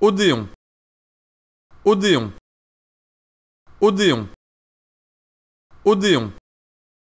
Odéon. Odéon. Odéon. Odéon.